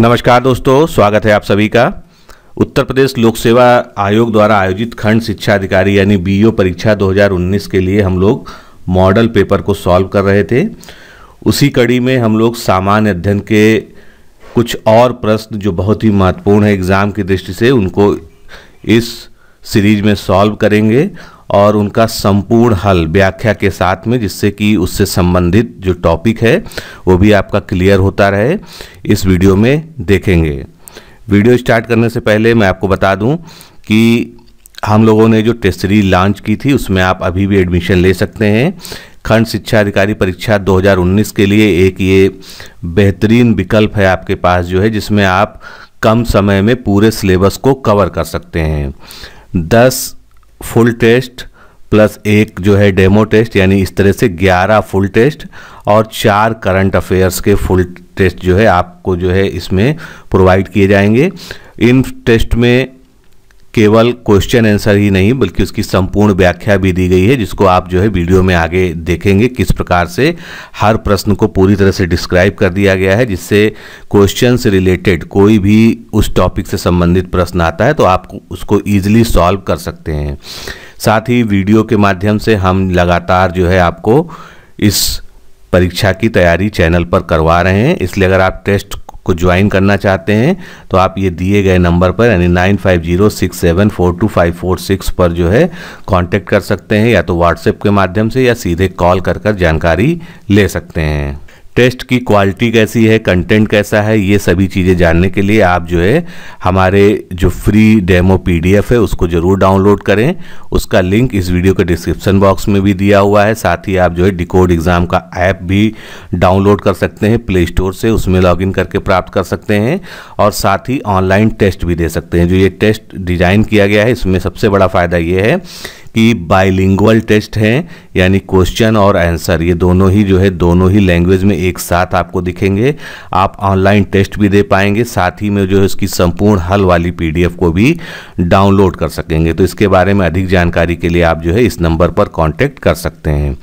नमस्कार दोस्तों, स्वागत है आप सभी का। उत्तर प्रदेश लोक सेवा आयोग द्वारा आयोजित खंड शिक्षा अधिकारी यानी बीओ परीक्षा 2019 के लिए हम लोग मॉडल पेपर को सॉल्व कर रहे थे। उसी कड़ी में हम लोग सामान्य अध्ययन के कुछ और प्रश्न जो बहुत ही महत्वपूर्ण है एग्ज़ाम की दृष्टि से, उनको इस सीरीज़ में सॉल्व करेंगे। और उनका संपूर्ण हल व्याख्या के साथ में, जिससे कि उससे संबंधित जो टॉपिक है, वो भी आपका क्लियर होता रहे, इस वीडियो में देखेंगे। वीडियो स्टार्ट करने से पहले मैं आपको बता दूँ कि हम लोगों ने जो टेस्ट सीरीज़ लॉन्च की थी, उसमें आप अभी भी एडमिशन ले सकते हैं। खंड शिक्षा अधिकारी परीक्षा 2019 के लिए एक ये बेहतरीन विकल्प है आपके पास जो है, जिसमें आप कम समय में पूरे सिलेबस को कवर कर सकते हैं। दस फुल टेस्ट प्लस एक जो है डेमो टेस्ट यानी इस तरह से 11 फुल टेस्ट और चार करंट अफेयर्स के फुल टेस्ट जो है आपको जो है इसमें प्रोवाइड किए जाएँगे। इन टेस्ट में केवल क्वेश्चन आंसर ही नहीं, बल्कि उसकी संपूर्ण व्याख्या भी दी गई है, जिसको आप जो है वीडियो में आगे देखेंगे, किस प्रकार से हर प्रश्न को पूरी तरह से डिस्क्राइब कर दिया गया है, जिससे क्वेश्चन से रिलेटेड कोई भी उस टॉपिक से संबंधित प्रश्न आता है तो आप उसको ईजिली सॉल्व कर सकते हैं। साथ ही वीडियो के माध्यम से हम लगातार जो है आपको इस परीक्षा की तैयारी चैनल पर करवा रहे हैं, इसलिए अगर आप टेस्ट को ज्वाइन करना चाहते हैं तो आप ये दिए गए नंबर पर, यानी nine five zero six seven four two five four six पर जो है कांटेक्ट कर सकते हैं, या तो व्हाट्सएप के माध्यम से या सीधे कॉल कर कर जानकारी ले सकते हैं। टेस्ट की क्वालिटी कैसी है, कंटेंट कैसा है, ये सभी चीज़ें जानने के लिए आप जो है हमारे जो फ्री डेमो पीडीएफ है उसको ज़रूर डाउनलोड करें। उसका लिंक इस वीडियो के डिस्क्रिप्शन बॉक्स में भी दिया हुआ है। साथ ही आप जो है डिकोड एग्ज़ाम का ऐप भी डाउनलोड कर सकते हैं, प्ले स्टोर से उसमें लॉगिन करके प्राप्त कर सकते हैं और साथ ही ऑनलाइन टेस्ट भी दे सकते हैं। जो ये टेस्ट डिज़ाइन किया गया है, इसमें सबसे बड़ा फ़ायदा ये है कि बाइलिंगुअल टेस्ट है, यानी क्वेश्चन और आंसर ये दोनों ही जो है, दोनों ही लैंग्वेज में एक साथ आपको दिखेंगे। आप ऑनलाइन टेस्ट भी दे पाएँगे, साथ ही में जो है उसकी संपूर्ण हल वाली पीडीएफ को भी डाउनलोड कर सकेंगे। तो इसके बारे में अधिक जानकारी के लिए आप जो है इस नंबर पर कॉन्टैक्ट कर सकते हैं।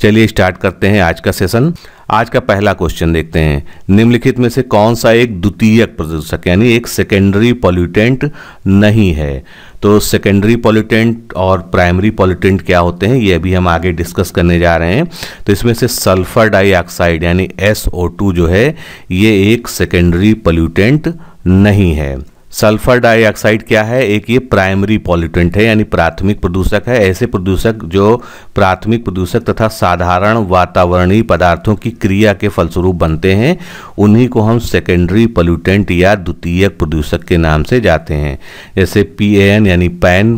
चलिए स्टार्ट करते हैं आज का सेशन आज का पहला क्वेश्चन देखते हैं। निम्नलिखित में से कौन सा एक द्वितीय प्रदूषक यानी एक सेकेंडरी पॉल्यूटेंट नहीं है? तो सेकेंडरी पॉल्यूटेंट और प्राइमरी पॉल्यूटेंट क्या होते हैं? ये अभी हम आगे डिस्कस करने जा रहे हैं। तो इसमें से सल्फ़र डाइऑक्साइड यानी SO2 जो है, ये एक सेकेंडरी पॉल्यूटेंट नहीं है। सल्फ़र डाइऑक्साइड क्या है? एक ये प्राइमरी पॉल्यूटेंट है, यानी प्राथमिक प्रदूषक है। ऐसे प्रदूषक जो प्राथमिक प्रदूषक तथा साधारण वातावरणीय पदार्थों की क्रिया के फलस्वरूप बनते हैं, उन्हीं को हम सेकेंडरी पॉल्यूटेंट या द्वितीयक प्रदूषक के नाम से जाते हैं। जैसे पी यानी पैन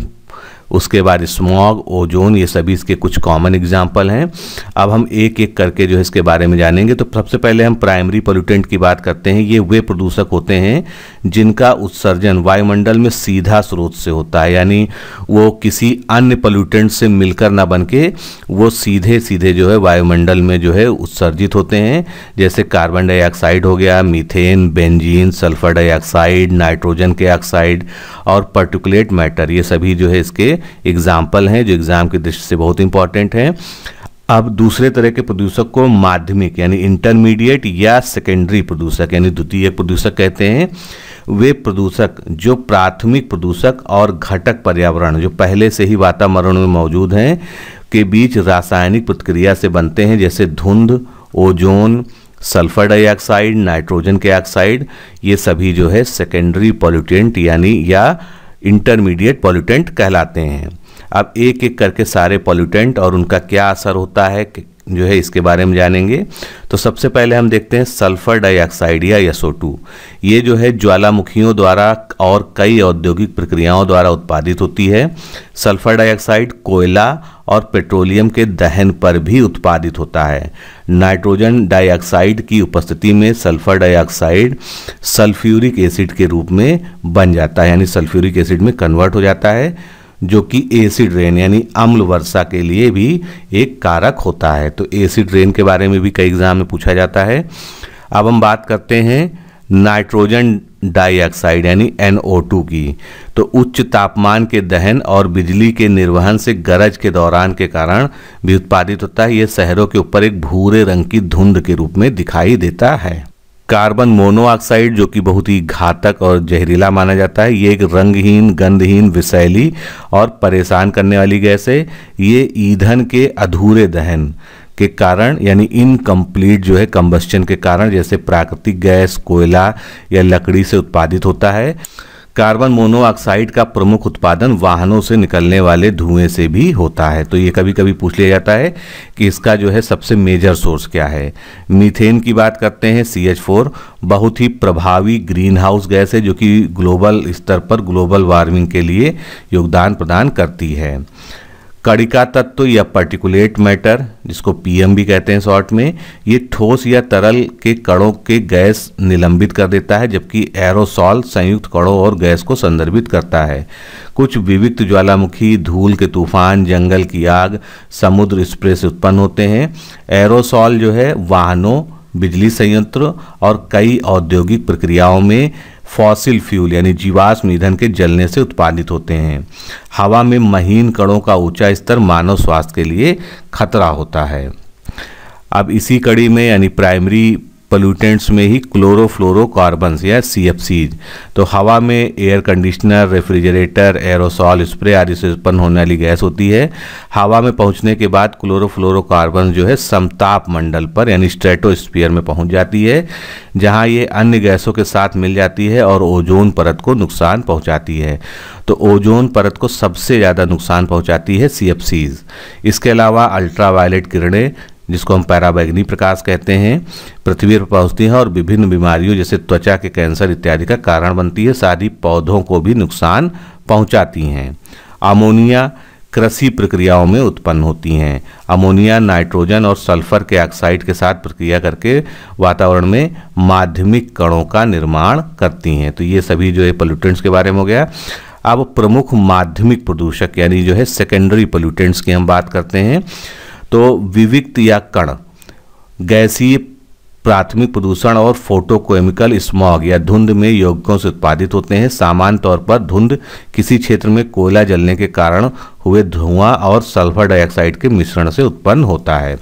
उसके बाद स्मॉग ओजोन ये सभी इसके कुछ कॉमन एग्ज़ाम्पल हैं। अब हम एक एक करके जो है इसके बारे में जानेंगे। तो सबसे पहले हम प्राइमरी पोल्यूटेंट की बात करते हैं। ये वे प्रदूषक होते हैं जिनका उत्सर्जन वायुमंडल में सीधा स्रोत से होता है। यानी वो किसी अन्य पोल्यूटेंट से मिलकर ना बन के वो सीधे सीधे जो है वायुमंडल में जो है उत्सर्जित होते हैं। जैसे कार्बन डाइऑक्साइड हो गया methane benzene sulphur dioxide nitrogen के ऑक्साइड और पर्टिकुलेट मैटर ये सभी जो है इसके एग्ज़ाम्पल हैं, जो एग्ज़ाम की दृष्टि से बहुत इंपॉर्टेंट हैं। अब दूसरे तरह के प्रदूषक को माध्यमिक, यानी इंटरमीडिएट या सेकेंडरी प्रदूषक यानी द्वितीय प्रदूषक कहते हैं। वे प्रदूषक जो प्राथमिक प्रदूषक और घटक पर्यावरण, जो पहले से ही वातावरण में मौजूद हैं, के बीच रासायनिक प्रतिक्रिया से बनते हैं, जैसे धुंध, ओजोन, सल्फ़र डाइऑक्साइड, नाइट्रोजन के ऑक्साइड, ये सभी जो है सेकेंडरी पॉल्यूटेंट यानी या इंटरमीडिएट पॉल्यूटेंट कहलाते हैं। अब एक एक करके सारे पॉल्यूटेंट और उनका क्या असर होता है जो है इसके बारे में जानेंगे। तो सबसे पहले हम देखते हैं सल्फ़र डाइऑक्साइड या SO2 ये जो है ज्वालामुखियों द्वारा और कई औद्योगिक प्रक्रियाओं द्वारा उत्पादित होती है। सल्फ़र डाइऑक्साइड कोयला और पेट्रोलियम के दहन पर भी उत्पादित होता है। नाइट्रोजन डाइऑक्साइड की उपस्थिति में सल्फ़र डाइऑक्साइड सल्फ्यूरिक एसिड के रूप में बन जाता है, यानी सल्फ्यूरिक एसिड में कन्वर्ट हो जाता है। जो कि एसिड रेन यानी अम्ल वर्षा के लिए भी एक कारक होता है। तो एसिड रेन के बारे में भी कई एग्ज़ाम में पूछा जाता है। अब हम बात करते हैं नाइट्रोजन डाइऑक्साइड यानी NO2 की। तो उच्च तापमान के दहन और बिजली के निर्वहन से गरज के दौरान के कारण भी उत्पादित होता है। यह शहरों के ऊपर एक भूरे रंग की धुंध के रूप में दिखाई देता है। कार्बन मोनोऑक्साइड, जो कि बहुत ही घातक और जहरीला माना जाता है, ये एक रंगहीन, गंधहीन विषैली और परेशान करने वाली गैस है। ये ईंधन के अधूरे दहन के कारण, यानी इनकम्प्लीट जो है कम्बस्चन के कारण, जैसे प्राकृतिक गैस, कोयला या लकड़ी से उत्पादित होता है। कार्बन मोनोऑक्साइड का प्रमुख उत्पादन वाहनों से निकलने वाले धुएँ से भी होता है। तो ये कभी कभी पूछ लिया जाता है कि इसका जो है सबसे मेजर सोर्स क्या है। मीथेन की बात करते हैं सी एच फोर बहुत ही प्रभावी ग्रीन हाउस गैस है जो कि ग्लोबल स्तर पर ग्लोबल वार्मिंग के लिए योगदान प्रदान करती है। कड़िका तत्व या पर्टिकुलेट मैटर जिसको पीएम भी कहते हैं शॉर्ट में, ये ठोस या तरल के कणों के गैस निलंबित कर देता है, जबकि एरोसॉल संयुक्त कणों और गैस को संदर्भित करता है। कुछ विविक्त ज्वालामुखी, धूल के तूफ़ान, जंगल की आग, समुद्र स्प्रे से उत्पन्न होते हैं। एरोसॉल जो है, वाहनों, बिजली संयंत्र और कई औद्योगिक प्रक्रियाओं में फॉसिल फ्यूल, यानी जीवाश्म ईंधन के जलने से उत्पादित होते हैं। हवा में महीन कणों का ऊँचा स्तर मानव स्वास्थ्य के लिए खतरा होता है। अब इसी कड़ी में, यानी प्राइमरी पोल्यूटेंट्स में ही क्लोरोफ्लोरोकार्बन्स या सी तो हवा में air conditioner refrigerator aerosol spray आदि से उत्पन्न होने वाली गैस होती है। हवा में पहुँचने के बाद क्लोरोफ्लोरोकार्बन जो है समताप मंडल पर, यानी स्ट्रेटोस्फीयर में पहुँच जाती है, जहाँ ये अन्य गैसों के साथ मिल जाती है और ओजोन परत को नुकसान पहुंचाती है। तो ओजोन परत को सबसे ज़्यादा नुकसान पहुंचाती है सी इसके अलावा अल्ट्रावायलेट किरणें जिसको हम पैराबैगनी प्रकाश कहते हैं, पृथ्वी पर पहुँचती हैं और विभिन्न बीमारियों जैसे त्वचा के कैंसर इत्यादि का कारण बनती है। साथ पौधों को भी नुकसान पहुंचाती हैं। अमोनिया कृषि प्रक्रियाओं में उत्पन्न होती हैं। अमोनिया, नाइट्रोजन और सल्फ़र के ऑक्साइड के साथ प्रक्रिया करके वातावरण में माध्यमिक कणों का निर्माण करती हैं। तो ये सभी जो है पोल्यूटेंट्स के बारे में हो गया। अब प्रमुख माध्यमिक प्रदूषक, यानी जो है सेकेंडरी पोल्यूटेंट्स की हम बात करते हैं। तो विविक्त या कण, गैसीय प्राथमिक प्रदूषण और फोटोकेमिकल स्मॉग या धुंध में यौगिकों से उत्पादित होते हैं। सामान्य तौर पर धुंध किसी क्षेत्र में कोयला जलने के कारण हुए धुआँ और सल्फ़र डाइऑक्साइड के मिश्रण से उत्पन्न होता है।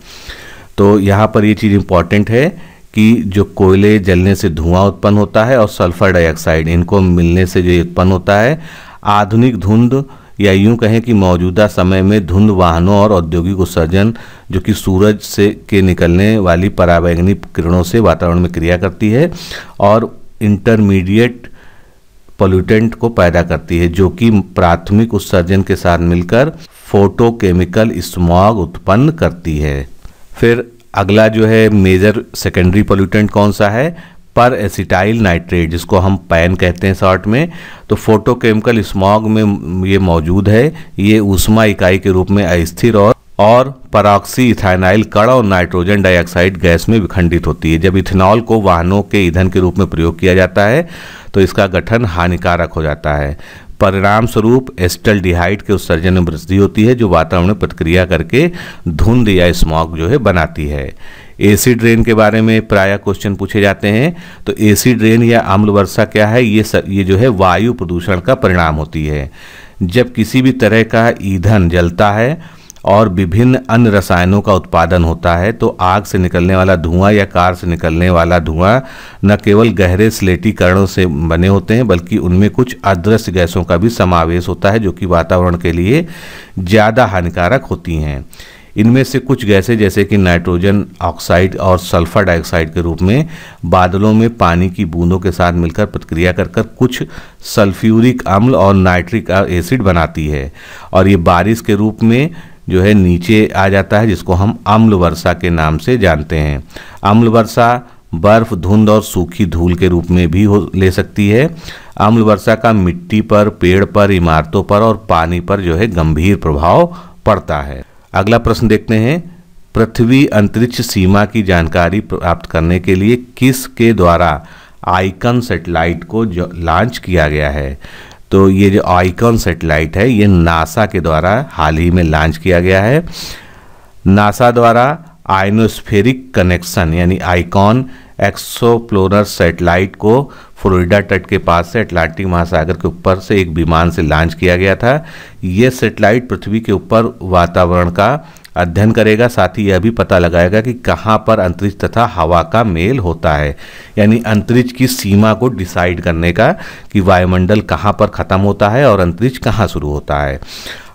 तो यहाँ पर ये चीज़ इंपॉर्टेंट है कि जो कोयले जलने से धुआँ उत्पन्न होता है और सल्फ़र डाइऑक्साइड इनको मिलने से जो उत्पन्न होता है। आधुनिक धुंध या यूँ कहें कि मौजूदा समय में धुंध वाहनों और औद्योगिक उत्सर्जन, जो कि सूरज से के निकलने वाली पराबैंगनी किरणों से वातावरण में क्रिया करती है और इंटरमीडिएट पोल्यूटेंट को पैदा करती है, जो कि प्राथमिक उत्सर्जन के साथ मिलकर फोटोकेमिकल स्मॉग उत्पन्न करती है। फिर अगला जो है मेजर सेकेंडरी पोल्यूटेंट कौन सा है? पर एसिटाइल नाइट्रेट जिसको हम पैन कहते हैं शॉर्ट में तो फोटोकेमिकल स्मॉग में ये मौजूद है। ये उष्मा इकाई के रूप में अस्थिर और और पराक्सी इथाइनाइल कण और नाइट्रोजन डाइऑक्साइड गैस में विखंडित होती है। जब इथेनॉल को वाहनों के ईंधन के रूप में प्रयोग किया जाता है तो इसका गठन हानिकारक हो जाता है। परिणाम स्वरूप एस्टल्डिहाइड के उत्सर्जन में वृद्धि होती है, जो वातावरण में प्रतिक्रिया करके धुंध या स्मॉग जो है बनाती है। एसिड ड्रेन के बारे में प्राय क्वेश्चन पूछे जाते हैं। तो एसिड ड्रेन या अम्ल वर्षा क्या है? ये स, ये जो है वायु प्रदूषण का परिणाम होती है। जब किसी भी तरह का ईंधन जलता है और विभिन्न अन्य रसायनों का उत्पादन होता है तो आग से निकलने वाला धुआँ या कार से निकलने वाला धुआँ न केवल गहरे स्लेटी कणों से बने होते हैं बल्कि उनमें कुछ अदृश्य गैसों का भी समावेश होता है जो कि वातावरण के लिए ज़्यादा हानिकारक होती हैं। इनमें से कुछ गैसें जैसे कि नाइट्रोजन ऑक्साइड और सल्फ़र डाइऑक्साइड के रूप में बादलों में पानी की बूंदों के साथ मिलकर प्रतिक्रिया कर कर कुछ सल्फ्यूरिक अम्ल और नाइट्रिक एसिड बनाती है। और ये बारिश के रूप में जो है नीचे आ जाता है, जिसको हम अम्ल वर्षा के नाम से जानते हैं। अम्ल वर्षा बर्फ़, धुंध और सूखी धूल के रूप में भी हो, ले सकती है। अम्ल वर्षा का मिट्टी पर, पेड़ पर, इमारतों पर और पानी पर जो है गंभीर प्रभाव पड़ता है। अगला प्रश्न देखते हैं, पृथ्वी अंतरिक्ष सीमा की जानकारी प्राप्त करने के लिए किस के द्वारा आइकन सेटेलाइट को लॉन्च किया गया है? तो ये जो आइकन सेटेलाइट है, ये नासा के द्वारा हाल ही में लॉन्च किया गया है। नासा द्वारा आइनोस्फेरिक कनेक्शन, यानी आइकॉन एक्सोप्लोरर सेटेलाइट को फ्लोरिडा तट के पास से अटलांटिक महासागर के ऊपर से एक विमान से लॉन्च किया गया था। यह सेटेलाइट पृथ्वी के ऊपर वातावरण का अध्ययन करेगा, साथ ही यह भी पता लगाएगा कि कहाँ पर अंतरिक्ष तथा हवा का मेल होता है। यानी अंतरिक्ष की सीमा को डिसाइड करने का कि वायुमंडल कहाँ पर ख़त्म होता है और अंतरिक्ष कहाँ शुरू होता है।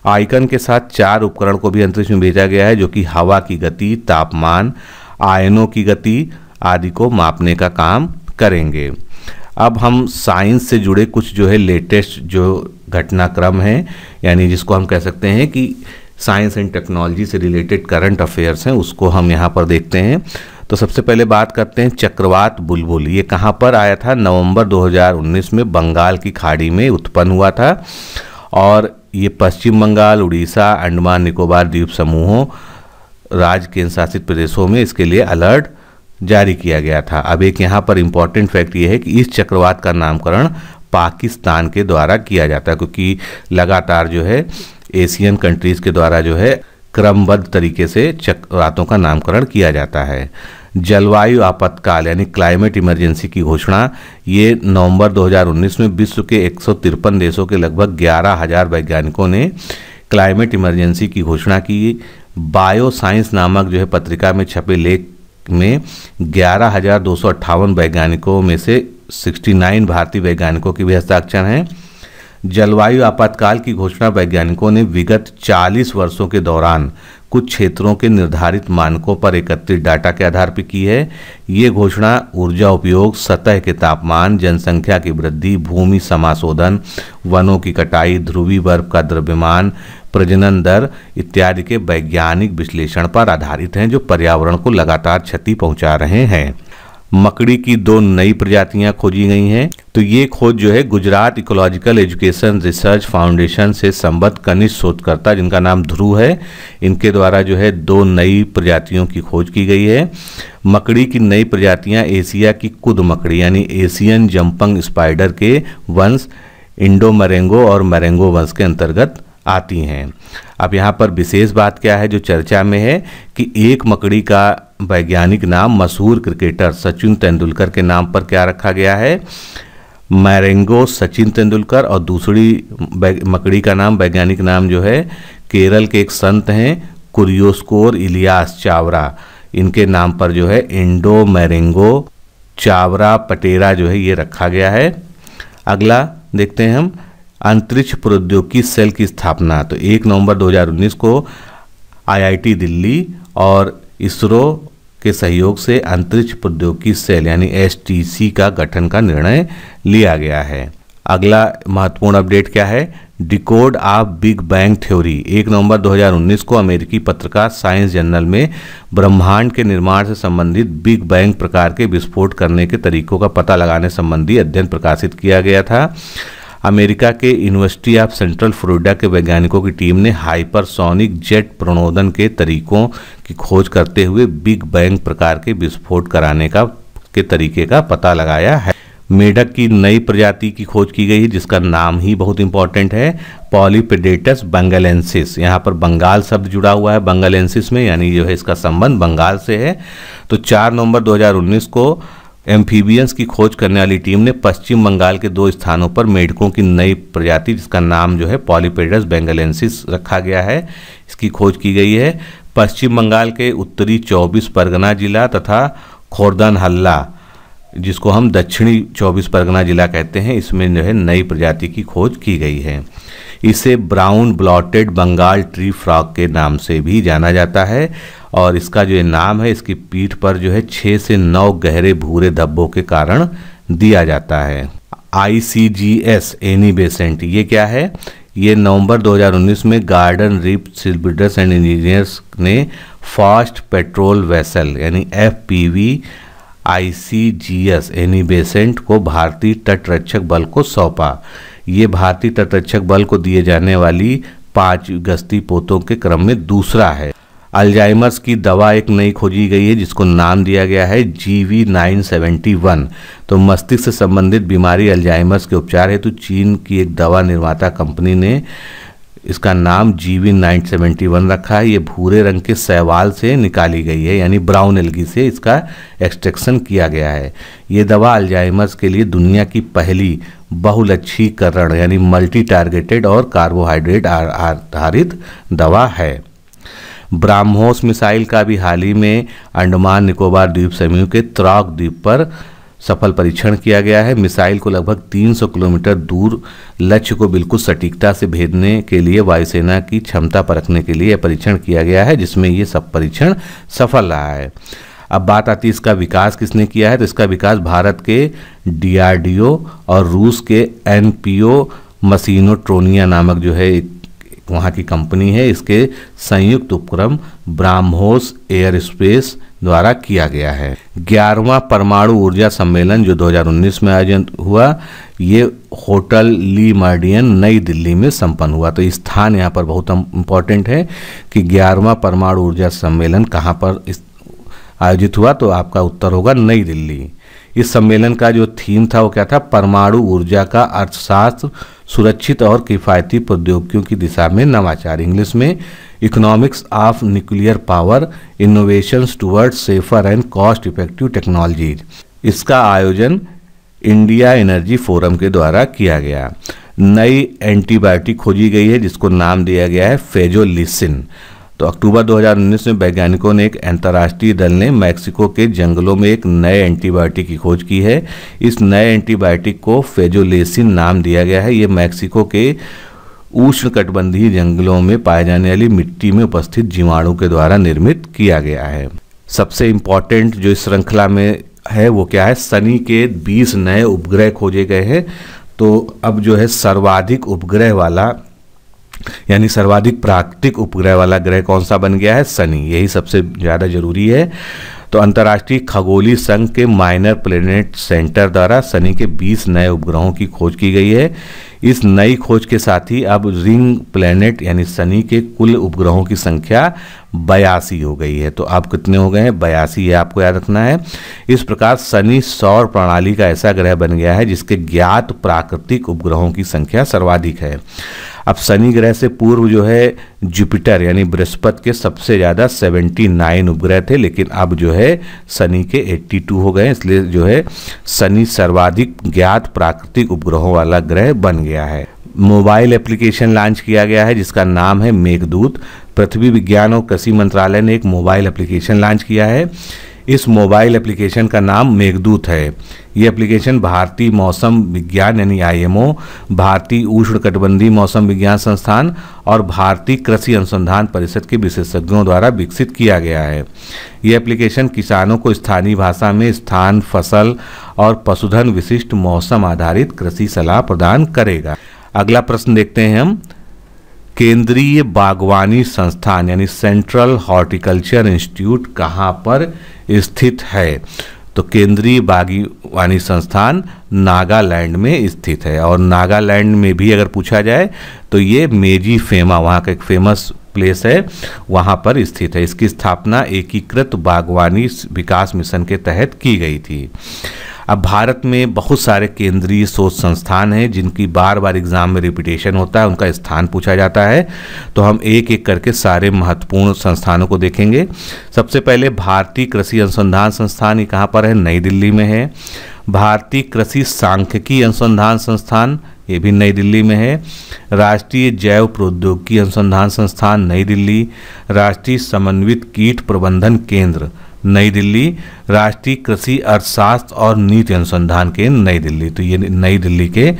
आइकन के साथ चार उपकरण को भी अंतरिक्ष में भेजा गया है, जो कि हवा की गति, तापमान, आयनों की गति आदि को मापने का काम करेंगे। अब हम साइंस से जुड़े कुछ जो है लेटेस्ट जो घटनाक्रम है, यानी जिसको हम कह सकते हैं कि साइंस एंड टेक्नोलॉजी से रिलेटेड करंट अफेयर्स हैं, उसको हम यहाँ पर देखते हैं। तो सबसे पहले बात करते हैं चक्रवात बुलबुल। ये कहाँ पर आया था? नवंबर 2019 में बंगाल की खाड़ी में उत्पन्न हुआ था। और ये पश्चिम बंगाल, उड़ीसा, अंडमान, निकोबार द्वीप समूहों, राज्य केंद्र शासित प्रदेशों में इसके लिए अलर्ट जारी किया गया था। अब एक यहाँ पर इंपॉर्टेंट फैक्ट ये है कि इस चक्रवात का नामकरण पाकिस्तान के द्वारा किया जाता है, क्योंकि लगातार जो है एशियन कंट्रीज़ के द्वारा जो है, क्रमबद्ध तरीके से चक्रवातों का नामकरण किया जाता है। जलवायु आपातकाल यानी क्लाइमेट इमरजेंसी की घोषणा, ये नवंबर 2019 में विश्व के एक सौ तिरपन देशों के लगभग ग्यारह हज़ार वैज्ञानिकों ने क्लाइमेट इमरजेंसी की घोषणा की। बायो साइंस नामक जो है पत्रिका में छपे लेख में ग्यारह हज़ार दो सौ अट्ठावन वैज्ञानिकों में से 69 भारतीय वैज्ञानिकों के भी हस्ताक्षर हैं। जलवायु आपातकाल की घोषणा वैज्ञानिकों ने विगत 40 वर्षों के दौरान कुछ क्षेत्रों के निर्धारित मानकों पर एकत्रित डाटा के आधार पर की है। ये घोषणा ऊर्जा उपयोग, सतह के तापमान, जनसंख्या की वृद्धि, भूमि समाशोधन, वनों की कटाई ध्रुवी बर्फ़ का द्रव्यमान प्रजनन दर इत्यादि के वैज्ञानिक विश्लेषण पर आधारित हैं जो पर्यावरण को लगातार क्षति पहुँचा रहे हैं। मकड़ी की दो नई प्रजातियाँ खोजी गई हैं। तो ये खोज जो है Gujarat ecological education research foundation से संबद्ध कनिष्ठ शोधकर्ता, जिनका नाम ध्रुव है, इनके द्वारा जो है दो नई प्रजातियों की खोज की गई है। मकड़ी की नई प्रजातियाँ एशिया की कुद मकड़ी, यानी एशियन जंपंग स्पाइडर के वंश इंडो मरेंगो और मरेंगो वंश के अंतर्गत आती हैं। अब यहाँ पर विशेष बात क्या है, जो चर्चा में है कि एक मकड़ी का वैज्ञानिक नाम, मशहूर क्रिकेटर सचिन तेंदुलकर के नाम पर क्या रखा गया है? मैरेंगो सचिन तेंदुलकर और दूसरी मकड़ी का नाम, वैज्ञानिक नाम जो है, केरल के एक संत हैं, कुरियोस्कोर इलियास चावरा। इनके नाम पर जो है, इंडो मैरेंगो चावरा पटेरा जो है, ये रखा गया है। अगला देखते हैं हम। अंतरिक्ष प्रौद्योगिकी सेल की स्थापना तो एक नवंबर 2019 को आईआईटी दिल्ली और इसरो के सहयोग से अंतरिक्ष प्रौद्योगिकी सेल, यानी एसटीसी का गठन का निर्णय लिया गया है। अगला महत्वपूर्ण अपडेट क्या है? Decode of big bang theory. एक नवंबर 2019 को अमेरिकी पत्रकार साइंस जर्नल में ब्रह्मांड के निर्माण से संबंधित बिग बैंग प्रकार के विस्फोट करने के तरीकों का पता लगाने संबंधी अध्ययन प्रकाशित किया गया था। अमेरिका के यूनिवर्सिटी ऑफ़ सेंट्रल फ्लोरिडा के वैज्ञानिकों की टीम ने हाइपरसोनिक जेट प्रणोदन के तरीकों की खोज करते हुए बिग बैंग प्रकार के विस्फोट कराने का, के तरीके का पता लगाया है। मेढक की नई प्रजाति की खोज की गई है जिसका नाम ही बहुत इंपॉर्टेंट है पॉलीपेडेटस बंगालेंसिस यहाँ पर बंगाल शब्द जुड़ा हुआ है बंगालेंसिस में, यानी जो है इसका संबंध बंगाल से है। तो 4 नवंबर 2019 को एम्फीबियंस की खोज करने वाली टीम ने पश्चिम बंगाल के दो स्थानों पर मेढकों की नई प्रजाति, जिसका नाम जो है पॉलीपेडस बेंगलेंसिस रखा गया है। इसकी खोज की गई है पश्चिम बंगाल के उत्तरी 24 परगना जिला तथा खोरदन हल्ला, जिसको हम दक्षिणी 24 परगना जिला कहते हैं। इसमें जो है नई प्रजाति की खोज की गई है। इसे brown blotted Bengal tree frog के नाम से भी जाना जाता है। और इसका जो नाम है, इसकी पीठ पर जो है छः से नौ गहरे भूरे धब्बों के कारण दिया जाता है। I C G S Annie Besant ये क्या है? ये नवंबर 2019 में Garden Reach Shipbuilders and Engineers ने फास्ट पेट्रोल वेसल यानी F P V I C G S Annie Besant को भारतीय तटरक्षक बल को सौंपा। ये भारतीय तटरक्षक बल को दिए जाने वाली पाँच गश्ती पोतों के क्रम में दूसरा है। अल्जाइमर्स की दवा एक नई खोजी गई है, जिसको नाम दिया गया है G V nine seventy one तो मस्तिष्क से संबंधित बीमारी अल्जाइमर्स के उपचार हेतु तो चीन की एक दवा निर्माता कंपनी ने इसका नाम G V nine seventy one रखा है। ये भूरे रंग के सैवाल से निकाली गई है, यानी ब्राउन एल्गी से इसका एक्सट्रैक्शन किया गया है। ये दवा अल्जाइमर्स के लिए दुनिया की पहली बहुलक्षीकरण, यानी मल्टी टारगेटेड और कार्बोहाइड्रेट आधारित दवा है। ब्राह्मोस मिसाइल का भी हाल ही में अंडमान निकोबार द्वीप समूह के त्रौक द्वीप पर सफल परीक्षण किया गया है। मिसाइल को लगभग 300 किलोमीटर दूर लक्ष्य को बिल्कुल सटीकता से भेजने के लिए वायुसेना की क्षमता परखने के लिए परीक्षण किया गया है, जिसमें ये सब परीक्षण सफल रहा है। अब बात आती है इसका विकास किसने किया है? तो इसका विकास भारत के डीआरडीओ और रूस के एनपीओ मसीनोट्रोनिया नामक जो है एक वहाँ की कंपनी है। इसके संयुक्त उपक्रम ब्राह्मोस एयर स्पेस द्वारा किया गया है। ग्यारहवा परमाणु ऊर्जा सम्मेलन जो 2019 में आयोजन हुआ, ये होटल ली मार्डियन नई दिल्ली में संपन्न हुआ। तो स्थान यहाँ पर बहुत इम्पोर्टेंट है कि ग्यारहवा परमाणु ऊर्जा सम्मेलन कहाँ पर आयोजित हुआ तो आपका उत्तर होगा नई दिल्ली। इस सम्मेलन का जो थीम था, वो क्या था? परमाणु ऊर्जा का अर्थशास्त्र सुरक्षित और किफ़ायती प्रौद्योगिकियों की दिशा में नवाचार। इंग्लिश में, economics of nuclear power innovation towards safer and cost effective technologies. इसका आयोजन इंडिया एनर्जी फोरम के द्वारा किया गया। नई एंटीबायोटिक खोजी गई है, जिसको नाम दिया गया है फेजोलिसिन। तो अक्टूबर 2019 में वैज्ञानिकों ने एक अंतर्राष्ट्रीय दल ने मैक्सिको के जंगलों में एक नए एंटीबायोटिक की खोज की है। इस नए एंटीबायोटिक को फेजोलेसिन नाम दिया गया है। ये मैक्सिको के उष्णकटिबंधीय जंगलों में पाए जाने वाली मिट्टी में उपस्थित जीवाणु के द्वारा निर्मित किया गया है। सबसे इंपॉर्टेंट जो इस श्रृंखला में है, वो क्या है? सनी के 20 नए उपग्रह खोजे गए हैं। तो अब जो है सर्वाधिक उपग्रह वाला यानी सर्वाधिक प्राकृतिक उपग्रह वाला ग्रह कौन सा बन गया है? शनि। यही सबसे ज़्यादा ज़रूरी है। तो अंतर्राष्ट्रीय खगोलीय संघ के माइनर प्लेनेट सेंटर द्वारा शनि के 20 नए उपग्रहों की खोज की गई है। इस नई खोज के साथ ही अब रिंग प्लेनेट यानी शनि के कुल उपग्रहों की संख्या बयासी हो गई है। तो अब कितने हो गए हैं? बयासी, ये आपको याद रखना है। इस प्रकार शनि सौर प्रणाली का ऐसा ग्रह बन गया है जिसके ज्ञात प्राकृतिक उपग्रहों की संख्या सर्वाधिक है। अब शनि ग्रह से पूर्व जो है जुपिटर यानी बृहस्पति के सबसे ज़्यादा 79 उपग्रह थे, लेकिन अब जो है शनि के 82 हो गए इसलिए जो है शनि सर्वाधिक ज्ञात प्राकृतिक उपग्रहों वाला ग्रह बन गया है। मोबाइल एप्लीकेशन लॉन्च किया गया है, जिसका नाम है मेघदूत। पृथ्वी विज्ञान और कृषि मंत्रालय ने एक मोबाइल एप्लीकेशन लॉन्च किया है। इस मोबाइल एप्लीकेशन का नाम मेघदूत है। ये एप्लीकेशन भारतीय मौसम विज्ञान यानी आईएमओ, भारतीय उष्णकटिबंधीय मौसम विज्ञान संस्थान और भारतीय कृषि अनुसंधान परिषद के विशेषज्ञों द्वारा विकसित किया गया है। ये एप्लीकेशन किसानों को स्थानीय भाषा में स्थान, फ़सल और पशुधन विशिष्ट मौसम आधारित कृषि सलाह प्रदान करेगा। अगला प्रश्न देखते हैं हम। केंद्रीय बागवानी संस्थान, यानी सेंट्रल हॉर्टिकल्चर इंस्टीट्यूट कहाँ पर स्थित है? तो केंद्रीय बागवानी संस्थान नागालैंड में स्थित है। और नागालैंड में भी अगर पूछा जाए तो ये मेजी फेमा वहाँ का एक फ़ेमस प्लेस है, वहाँ पर स्थित है। इसकी स्थापना एकीकृत बागवानी विकास मिशन के तहत की गई थी। अब भारत में बहुत सारे केंद्रीय शोध संस्थान हैं जिनकी बार बार एग्ज़ाम में रिपीटेशन होता है, उनका स्थान पूछा जाता है। तो हम एक एक करके सारे महत्वपूर्ण संस्थानों को देखेंगे। सबसे पहले भारतीय कृषि अनुसंधान संस्थान ये कहाँ पर है? नई दिल्ली में है। भारतीय कृषि सांख्यिकी अनुसंधान संस्थान ये भी नई दिल्ली में है। राष्ट्रीय जैव प्रौद्योगिकी अनुसंधान संस्थान नई दिल्ली। राष्ट्रीय समन्वित कीट प्रबंधन केंद्र नई दिल्ली, राष्ट्रीय कृषि अर्थशास्त्र और नीति अनुसंधान केंद्र नई दिल्ली। तो ये नई दिल्ली के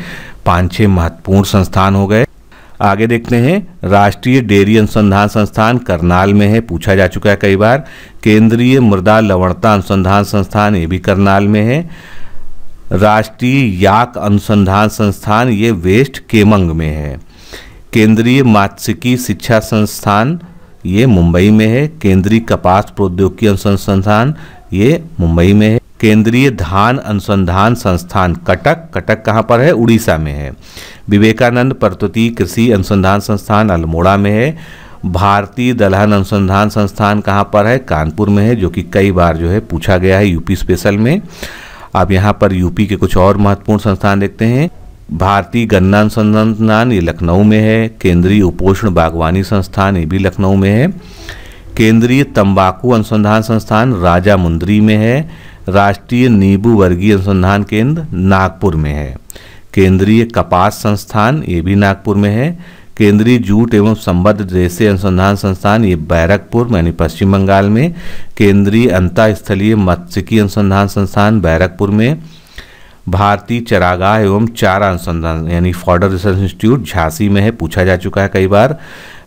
पाँच छह महत्वपूर्ण संस्थान हो गए। आगे देखते हैं, राष्ट्रीय डेयरी अनुसंधान संस्थान करनाल में है, पूछा जा चुका है कई बार। केंद्रीय मृदा लवणता अनुसंधान संस्थान ये भी करनाल में है। राष्ट्रीय याक अनुसंधान संस्थान ये वेस्ट केमंग में है। केंद्रीय मात्स्यिकी शिक्षा संस्थान ये मुंबई में है, केंद्रीय कपास प्रौद्योगिकी अनुसंधान, ये मुंबई में है। केंद्रीय धान अनुसंधान संस्थान, कटक कटक कहाँ पर है? उड़ीसा में है। विवेकानंद प्रतुति कृषि अनुसंधान संस्थान, अल्मोड़ा में है। भारतीय दलहन अनुसंधान संस्थान कहाँ पर है? कानपुर में है, जो कि कई बार जो है पूछा गया है यूपी स्पेशल में। अब यहाँ पर यूपी के कुछ और महत्वपूर्ण संस्थान देखते हैं। भारतीय गन्ना अनुसंधान ये लखनऊ में है, केंद्रीय उपोषण बागवानी संस्थान ये भी लखनऊ में है, केंद्रीय तंबाकू अनुसंधान संस्थान राजा मुंदरी में है, राष्ट्रीय नींबू वर्गीय अनुसंधान केंद्र नागपुर में है, केंद्रीय कपास संस्थान ये भी नागपुर में है, केंद्रीय जूट एवं संबद्ध रेशे अनुसंधान संस्थान ये बैरकपुर, यानी पश्चिम बंगाल में, केंद्रीय अंतःस्थलीय मत्स्यिकी अनुसंधान संस्थान बैरकपुर में भारतीय चरागाह एवं चारा अनुसंधान, यानी फॉर्डर रिसर्च इंस्टीट्यूट झांसी में है, पूछा जा चुका है कई बार।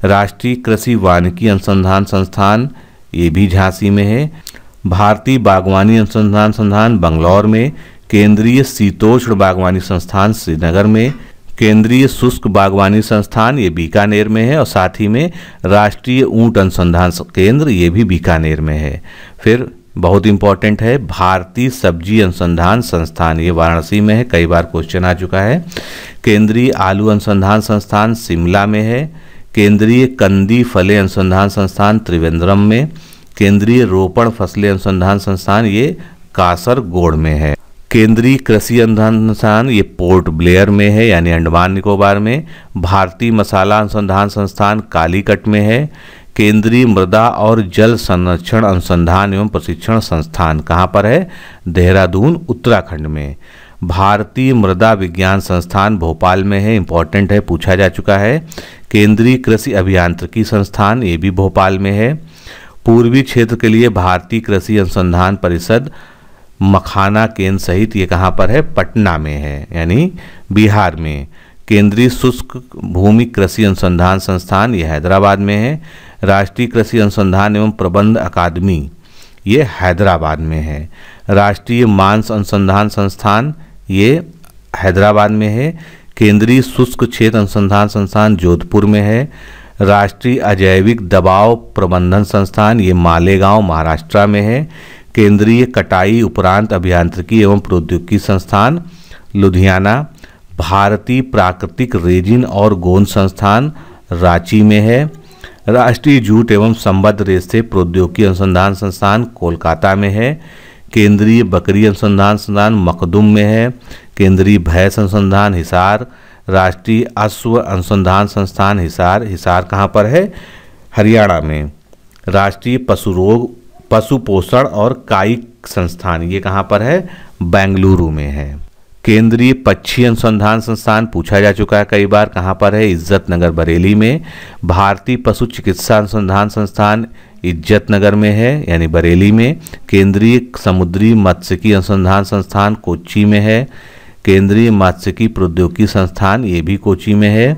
राष्ट्रीय कृषि वानिकी अनुसंधान संस्थान, ये भी झांसी में है। भारतीय बागवानी अनुसंधान संस्थान, बंगलौर में। केंद्रीय शीतोष्ण बागवानी संस्थान, श्रीनगर में। केंद्रीय शुष्क बागवानी संस्थान, ये बीकानेर में है, और साथ ही में राष्ट्रीय ऊँट अनुसंधान केंद्र, ये भी बीकानेर में है। फिर बहुत इंपॉर्टेंट है। भारतीय सब्ज़ी अनुसंधान संस्थान, ये वाराणसी में है, कई बार क्वेश्चन आ चुका है। केंद्रीय आलू अनुसंधान संस्थान शिमला में है। केंद्रीय कंदी फले अनुसंधान संस्थान त्रिवेंद्रम में। केंद्रीय रोपण फ़सलें अनुसंधान संस्थान, ये कासरगोड में है। केंद्रीय कृषि अनुसंधान संस्थान, ये पोर्ट ब्लेयर में है, यानी अंडमान निकोबार में। भारतीय मसाला अनुसंधान संस्थान कालीकट में है। केंद्रीय मृदा और जल संरक्षण अनुसंधान एवं प्रशिक्षण संस्थान कहाँ पर है? देहरादून, उत्तराखंड में। भारतीय मृदा विज्ञान संस्थान भोपाल में है। इंपॉर्टेंट है, पूछा जा चुका है। केंद्रीय कृषि अभियांत्रिकी संस्थान ये भी भोपाल में है। पूर्वी क्षेत्र के लिए भारतीय कृषि अनुसंधान परिषद मखाना केंद्र सहित ये कहाँ पर है? पटना में है, यानी बिहार में। केंद्रीय शुष्क भूमि कृषि अनुसंधान संस्थान ये हैदराबाद में है। राष्ट्रीय कृषि अनुसंधान एवं प्रबंध अकादमी। ये हैदराबाद में है। राष्ट्रीय मांस अनुसंधान संस्थान ये हैदराबाद में है। केंद्रीय शुष्क क्षेत्र अनुसंधान संस्थान जोधपुर में है। राष्ट्रीय अजैविक दबाव प्रबंधन संस्थान ये मालेगांव, महाराष्ट्र में है। केंद्रीय कटाई उपरांत अभियांत्रिकी एवं प्रौद्योगिकी संस्थान लुधियाना। भारतीय प्राकृतिक रेजिन और गोंद संस्थान रांची में है। राष्ट्रीय जूट एवं संबद्ध रेशे प्रौद्योगिकी अनुसंधान संस्थान कोलकाता में है। केंद्रीय बकरी अनुसंधान संस्थान मखदुम में है। केंद्रीय भैंस अनुसंधान हिसार, राष्ट्रीय अश्व अनुसंधान संस्थान हिसार। हिसार कहाँ पर है? हरियाणा में। राष्ट्रीय पशु रोग, पशु पोषण और कायिक संस्थान, ये कहाँ पर है? बेंगलुरु में है। केंद्रीय पक्षी अनुसंधान संस्थान पूछा जा चुका है कई बार कहाँ पर है इज़्ज़त नगर बरेली में। भारतीय पशु चिकित्सा अनुसंधान संस्थान इज़्ज़त नगर में है, यानी बरेली में। केंद्रीय समुद्री मत्स्यिकी अनुसंधान संस्थान कोच्चि में है। केंद्रीय मत्स्यिकी प्रौद्योगिकी संस्थान ये भी कोची में है।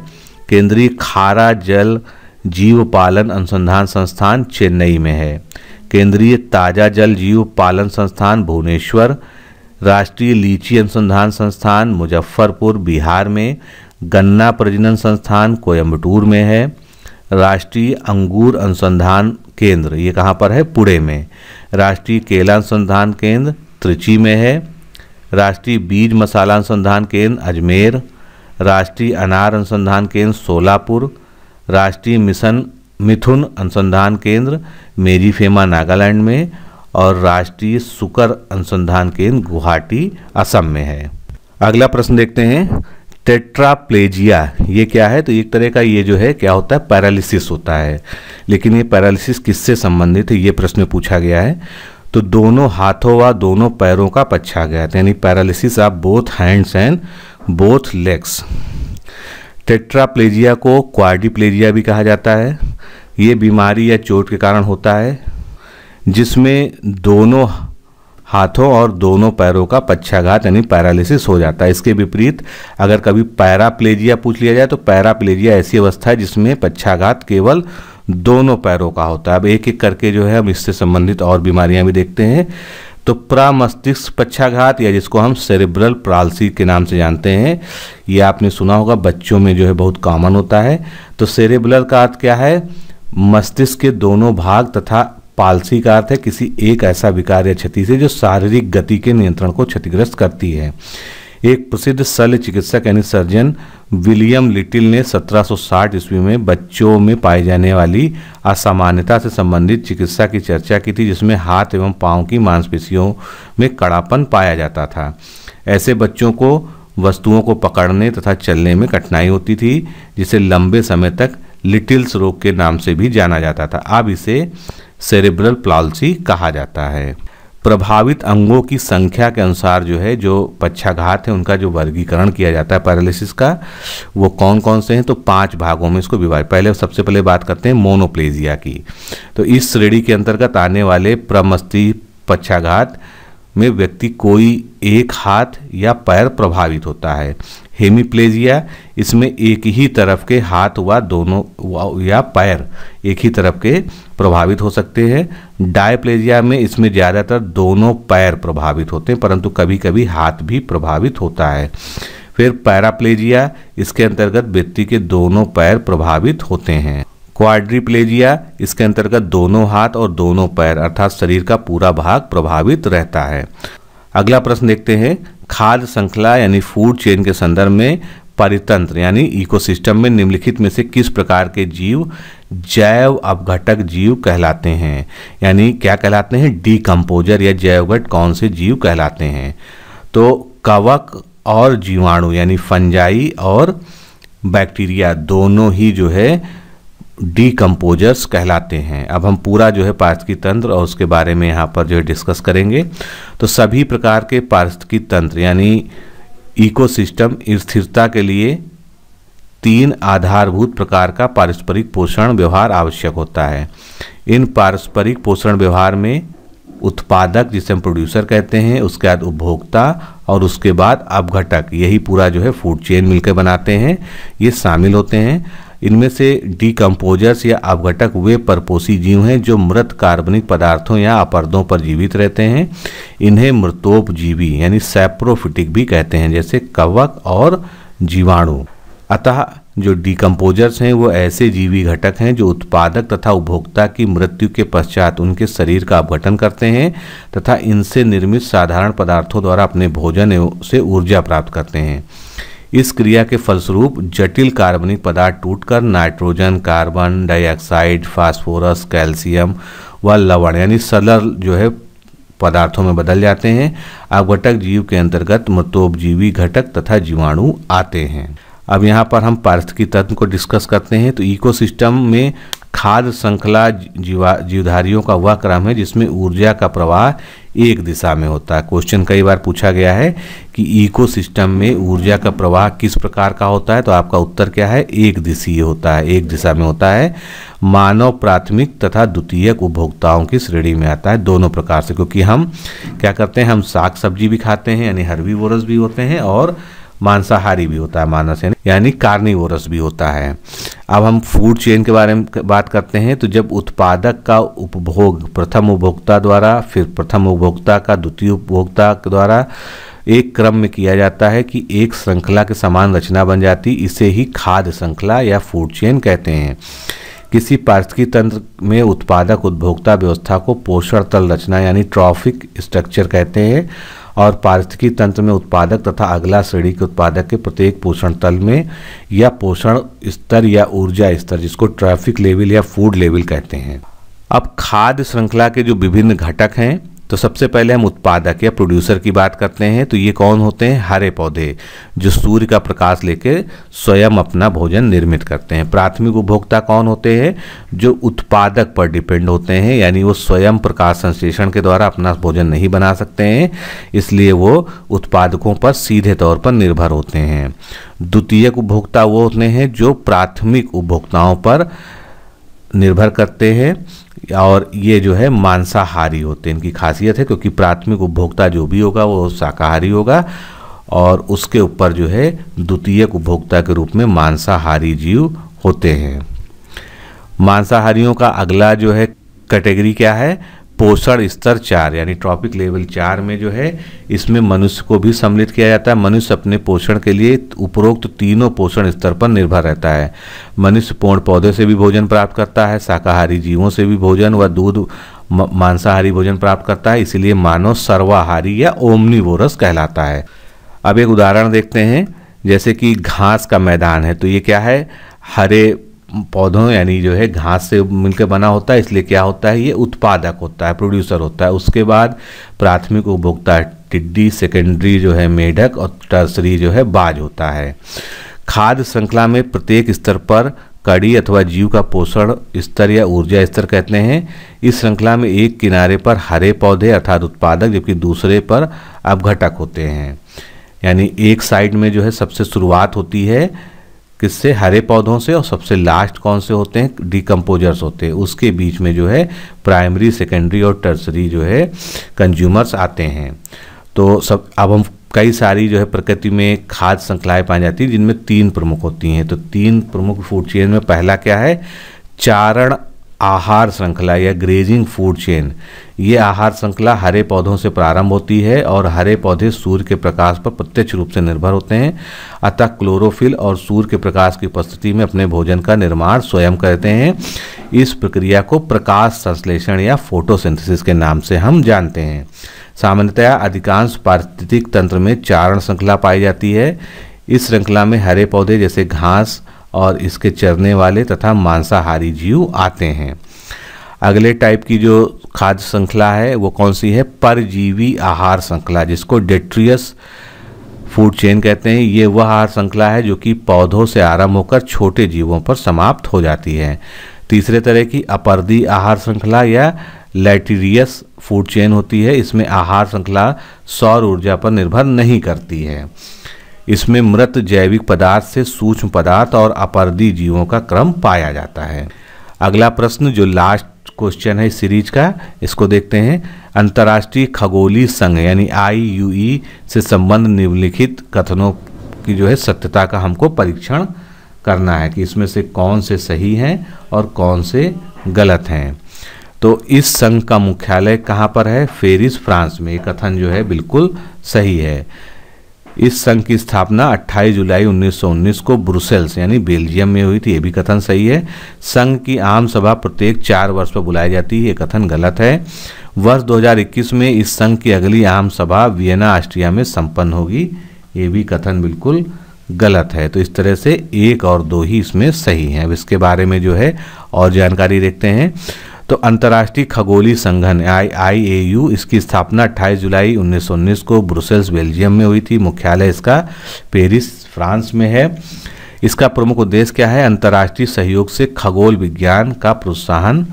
केंद्रीय खारा जल जीव पालन अनुसंधान संस्थान चेन्नई में है। केंद्रीय ताज़ा जल जीव पालन संस्थान भुवनेश्वर राष्ट्रीय लीची अनुसंधान संस्थान मुजफ्फरपुर, बिहार में, गन्ना प्रजनन संस्थान कोयम्बटूर में है, राष्ट्रीय अंगूर अनुसंधान केंद्र, ये कहाँ पर है? पुणे में। राष्ट्रीय केला अनुसंधान केंद्र, त्रिची में है। राष्ट्रीय बीज मसाला अनुसंधान केंद्र, अजमेर। राष्ट्रीय अनार अनुसंधान केंद्र, सोलापुर। राष्ट्रीय मिशन मिथुन अनुसंधान केंद्र मेरी फेमा नागालैंड में। और राष्ट्रीय सुकर अनुसंधान केंद्र गुवाहाटी, असम में है। अगला प्रश्न देखते हैं। टेट्राप्लेजिया, ये क्या है? तो एक तरह का ये जो है, क्या होता है? पैरालिसिस होता है। लेकिन ये पैरालिसिस किससे संबंधित है? ये प्रश्न पूछा गया है। तो दोनों हाथों व दोनों पैरों का पछा गया था। यानी paralysis of both hands and both legs. Tetraplegia को क्वाड्रीप्लेजिया भी कहा जाता है। ये बीमारी या चोट के कारण होता है। जिसमें दोनों हाथों और दोनों पैरों का पच्छाघात यानी पैरालिसिस हो जाता है। इसके विपरीत, अगर कभी पैराप्लेजिया पूछ लिया जाए तो पैराप्लेजिया ऐसी अवस्था है जिसमें पच्छाघात केवल दोनों पैरों का होता है। अब एक एक करके जो है, हम इससे संबंधित और बीमारियाँ भी देखते हैं। तो प्रामस्तिष्क पच्छाघात या जिसको हम सेरेब्रल प्रालसी के नाम से जानते हैं, ये आपने सुना होगा, बच्चों में जो है बहुत कॉमन होता है। तो सेरेब्रल का अर्थ क्या है? मस्तिष्क के दोनों भाग तथा पालसी का अर्थ है किसी एक ऐसा विकार या क्षति से जो शारीरिक गति के नियंत्रण को क्षतिग्रस्त करती है। एक प्रसिद्ध शल्य चिकित्सक यानी सर्जन विलियम लिटिल ने 1760 ईस्वी में बच्चों में पाई जाने वाली असामान्यता से संबंधित चिकित्सा की चर्चा की थी, जिसमें हाथ एवं पाँव की मांसपेशियों में कड़ापन पाया जाता था। ऐसे बच्चों को वस्तुओं को पकड़ने तथा चलने में कठिनाई होती थी, जिसे लंबे समय तक लिटिल्स रोग के नाम से भी जाना जाता था। अब इसे सेरेब्रल प्लालसी कहा जाता है। प्रभावित अंगों की संख्या के अनुसार जो है, जो पक्षाघात है, उनका जो वर्गीकरण किया जाता है पैरालिसिस का, वो कौन कौन से हैं? तो पाँच भागों में इसको विभाजित। पहले सबसे पहले बात करते हैं मोनोप्लेजिया की। तो इस श्रेणी के अंतर्गत आने वाले प्रमस्ती पक्षाघात में व्यक्ति कोई एक हाथ या पैर प्रभावित होता है। हेमीप्लेजिया, इसमें एक ही तरफ़ के हाथ व दोनों या पैर एक ही तरफ़ के प्रभावित हो सकते हैं। डायप्लेजिया में इसमें ज़्यादातर दोनों पैर प्रभावित होते हैं, परंतु कभी कभी हाथ भी प्रभावित होता है। फिर पैराप्लेजिया, इसके अंतर्गत व्यक्ति के दोनों पैर प्रभावित होते हैं। क्वाड्रीप्लेजिया, इसके अंतर्गत दोनों हाथ और दोनों पैर, अर्थात शरीर का पूरा भाग प्रभावित रहता है। अगला प्रश्न देखते हैं। खाद्य श्रृंखला यानी फ़ूड चेन के संदर्भ में परितंत्र, यानी इकोसिस्टम में निम्नलिखित में से किस प्रकार के जीव जैव अपघटक जीव कहलाते हैं? यानी क्या कहलाते हैं? डीकम्पोजर या जैवघट कौन से जीव कहलाते हैं? तो कवक और जीवाणु, यानी फंजाई और बैक्टीरिया दोनों ही जो है डीकम्पोजर्स कहलाते हैं। अब हम पूरा जो है पारिस्थितिकी तंत्र और उसके बारे में यहाँ पर जो है डिस्कस करेंगे। तो सभी प्रकार के पारिस्थितिकी तंत्र, यानी इकोसिस्टम स्थिरता के लिए तीन आधारभूत प्रकार का पारस्परिक पोषण व्यवहार आवश्यक होता है। इन पारस्परिक पोषण व्यवहार में उत्पादक, जिसे हम प्रोड्यूसर कहते हैं, उसके बाद उपभोक्ता और उसके बाद अपघटक, यही पूरा जो है फ़ूड चेन मिलकर बनाते हैं। ये शामिल होते हैं। इनमें से डीकम्पोजर्स या अपघटक वे परपोषी जीव हैं जो मृत कार्बनिक पदार्थों या अपरदों पर जीवित रहते हैं। इन्हें मृतोपजीवी यानी सैप्रोफिटिक भी कहते हैं, जैसे कवक और जीवाणु। अतः जो डिकम्पोजर्स हैं, वो ऐसे जीवी घटक हैं जो उत्पादक तथा उपभोक्ता की मृत्यु के पश्चात उनके शरीर का अपघटन करते हैं तथा इनसे निर्मित साधारण पदार्थों द्वारा अपने भोजन से ऊर्जा प्राप्त करते हैं। इस क्रिया के फलस्वरूप जटिल कार्बनिक पदार्थ टूटकर nitrogen, carbon dioxide, phosphorus, calcium व लवण यानी सलर जो है पदार्थों में बदल जाते हैं। अपघटक जीव के अंतर्गत मृतोपजीवी घटक तथा जीवाणु आते हैं। अब यहाँ पर हम पारिस्थितिकी तत्व को डिस्कस करते हैं। तो इकोसिस्टम में खाद्य श्रृंखला जीवा, जीवधारियों का वह क्रम है जिसमें ऊर्जा का प्रवाह एक दिशा में होता है। क्वेश्चन कई बार पूछा गया है कि इकोसिस्टम में ऊर्जा का प्रवाह किस प्रकार का होता है तो आपका उत्तर क्या है? एक दिशीय होता है, एक दिशा में होता है। मानव प्राथमिक तथा द्वितीयक उपभोक्ताओं की श्रेणी में आता है, दोनों प्रकार से, क्योंकि हम क्या करते हैं, हम साग सब्ज़ी भी खाते हैं, यानी हर्बीवोरस भी होते हैं और मांसाहारी भी होता है, मानस यानी कार्निवोरस भी होता है। अब हम फ़ूड चेन के बारे में बात करते हैं तो जब उत्पादक का उपभोग, प्रथम उपभोक्ता द्वारा, फिर प्रथम उपभोक्ता का, द्वितीय उपभोक्ता द्वारा एक क्रम में किया जाता है कि एक श्रृंखला के समान रचना बन जाती, इसे ही खाद्य श्रृंखला या फ़ूड चेन कहते हैं। किसी पारिस्थितिकी तंत्र में उत्पादक, उपभोक्ता व्यवस्था को पोषण तल रचना यानी ट्रॉफिक स्ट्रक्चर कहते हैं और पारिस्थितिकी तंत्र में उत्पादक तथा अगला श्रेणी के उत्पादक के प्रत्येक पोषण तल में या पोषण स्तर या ऊर्जा स्तर, जिसको ट्रैफ़िक लेवल या फ़ूड लेवल कहते हैं। अब खाद्य श्रृंखला के जो विभिन्न घटक हैं तो सबसे पहले हम उत्पादक या प्रोड्यूसर की बात करते हैं तो ये कौन होते हैं? हरे पौधे, जो सूर्य का प्रकाश लेके स्वयं अपना भोजन निर्मित करते हैं। प्राथमिक उपभोक्ता कौन होते हैं? जो उत्पादक पर डिपेंड होते हैं, यानी वो स्वयं प्रकाश संश्लेषण के द्वारा अपना भोजन नहीं बना सकते हैं, इसलिए वो उत्पादकों पर सीधे तौर पर निर्भर होते हैं। द्वितीयक उपभोक्ता वो होते हैं, जो प्राथमिक उपभोक्ताओं पर निर्भर करते हैं। और ये जो है मांसाहारी होते हैं, इनकी खासियत है, क्योंकि प्राथमिक उपभोक्ता जो भी होगा, वो शाकाहारी होगा और उसके ऊपर जो है द्वितीय उपभोक्ता के रूप में मांसाहारी जीव होते हैं। मांसाहारियों का अगला जो है कैटेगरी क्या है? पोषण स्तर चार, यानी ट्रॉपिक लेवल चार में जो है, इसमें मनुष्य को भी सम्मिलित किया जाता है। मनुष्य अपने पोषण के लिए उपरोक्त तीनों पोषण स्तर पर निर्भर रहता है। मनुष्य पूर्ण पौधे से भी भोजन प्राप्त करता है, शाकाहारी जीवों से भी भोजन व दूध मांसाहारी भोजन प्राप्त करता है। इसीलिए मानव सर्वाहारी या ओमनीवोरस कहलाता है। अब एक उदाहरण देखते हैं, जैसे कि घास का मैदान है तो ये क्या है? हरे पौधों, यानी जो है घास से मिलकर बना होता है, इसलिए क्या होता है, ये उत्पादक होता है प्रोड्यूसर होता है। उसके बाद प्राथमिक उपभोक्ता टिड्डी सेकेंडरी जो है मेढक और टर्सरी जो है बाज होता है। खाद्य श्रृंखला में प्रत्येक स्तर पर कड़ी अथवा जीव का पोषण स्तर या ऊर्जा स्तर कहते हैं। इस श्रृंखला में एक किनारे पर हरे पौधे अर्थात उत्पादक, जबकि दूसरे पर अपघटक होते हैं। यानी एक साइड में जो है सबसे शुरुआत होती है किससे? हरे पौधों से। और सबसे लास्ट कौन से होते हैं? डिकम्पोजर्स होते हैं। उसके बीच में जो है प्राइमरी सेकेंडरी और टर्सरी जो है कंज्यूमर्स आते हैं। तो सब, अब हम कई सारी जो है, प्रकृति में खाद श्रृंखलाएँ पाई जाती हैं, जिनमें तीन प्रमुख होती हैं। तो तीन प्रमुख फ़ूड चेन में पहला क्या है? चारण आहार श्रृंखला या ग्रेजिंग फ़ूड चेन ये आहार श्रृंखला हरे पौधों से प्रारंभ होती है और हरे पौधे सूर्य के प्रकाश पर प्रत्यक्ष रूप से निर्भर होते हैं। अतः क्लोरोफिल और सूर्य के प्रकाश की उपस्थिति में अपने भोजन का निर्माण स्वयं करते हैं। इस प्रक्रिया को प्रकाश संश्लेषण या फोटोसिंथेसिस के नाम से हम जानते हैं। सामान्यतया अधिकांश पारिस्थितिक तंत्र में चारण श्रृंखला पाई जाती है। इस श्रृंखला में हरे पौधे जैसे घास और इसके चरने वाले तथा मांसाहारी जीव आते हैं। अगले टाइप की जो खाद्य श्रृंखला है, वो कौन सी है? परजीवी आहार श्रृंखला, जिसको डेट्रियस फ़ूड चेन कहते हैं। ये वह आहार श्रृंखला है जो कि पौधों से आरंभ होकर छोटे जीवों पर समाप्त हो जाती है। तीसरे तरह की अपर्दी आहार श्रृंखला या लैटीरियस फ़ूड चेन होती है। इसमें आहार श्रृंखला सौर ऊर्जा पर निर्भर नहीं करती है। इसमें मृत जैविक पदार्थ से सूक्ष्म पदार्थ और अपरदी जीवों का क्रम पाया जाता है। अगला प्रश्न जो लास्ट क्वेश्चन है सीरीज़ का, इसको देखते हैं। अंतर्राष्ट्रीय खगोलीय संघ यानी आई यू ई से संबंध निम्नलिखित कथनों की जो है सत्यता का हमको परीक्षण करना है कि इसमें से कौन से सही हैं और कौन से गलत हैं। तो इस संघ का मुख्यालय कहाँ पर है? फेरिस फ्रांस में। ये कथन जो है बिल्कुल सही है। इस संघ की स्थापना 28 जुलाई 1919 को ब्रुसेल्स, यानी बेल्जियम में हुई थी। ये भी कथन सही है। संघ की आम सभा प्रत्येक चार वर्ष पर बुलाई जाती है। ये कथन गलत है। वर्ष 2021 में इस संघ की अगली आम सभा वियना, ऑस्ट्रिया में संपन्न होगी। ये भी कथन बिल्कुल गलत है। तो इस तरह से एक और दो ही इसमें सही हैं। अब इसके बारे में जो है और जानकारी देखते हैं। तो अंतर्राष्ट्रीय खगोलीय संगठन आई आई इसकी स्थापना 28 जुलाई 1919 को ब्रुसेल्स, बेल्जियम में हुई थी। मुख्यालय इसका पेरिस, फ्रांस में है। इसका प्रमुख उद्देश्य क्या है? अंतर्राष्ट्रीय सहयोग से खगोल विज्ञान का प्रोत्साहन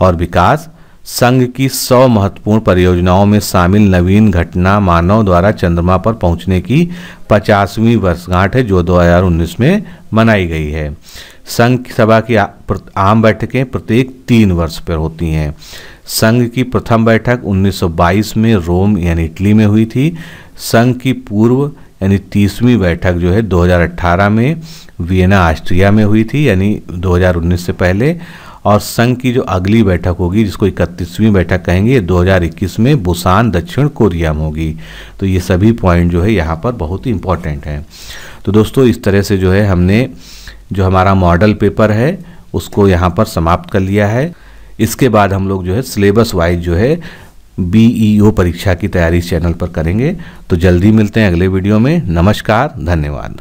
और विकास। संघ की सौ महत्वपूर्ण परियोजनाओं में शामिल नवीन घटना मानव द्वारा चंद्रमा पर पहुँचने की पचासवीं वर्षगांठ है, जो 2019 में मनाई गई है। संघ सभा की आम बैठकें प्रत्येक तीन वर्ष पर होती हैं। संघ की प्रथम बैठक 1922 में रोम यानी इटली में हुई थी। संघ की पूर्व यानी तीसवीं बैठक जो है 2018 में वियना, ऑस्ट्रिया में हुई थी यानी 2019 से पहले। और संघ की जो अगली बैठक होगी, जिसको इकतीसवीं बैठक कहेंगे, ये 2021 में बुसान, दक्षिण कोरिया में होगी। तो ये सभी पॉइंट जो है यहाँ पर बहुत ही इंपॉर्टेंट हैं। तो दोस्तों, इस तरह से जो है हमने जो हमारा मॉडल पेपर है, उसको यहाँ पर समाप्त कर लिया है। इसके बाद हम लोग जो है सिलेबस वाइज जो है बीईओ परीक्षा की तैयारी चैनल पर करेंगे। तो जल्दी मिलते हैं अगले वीडियो में। नमस्कार, धन्यवाद।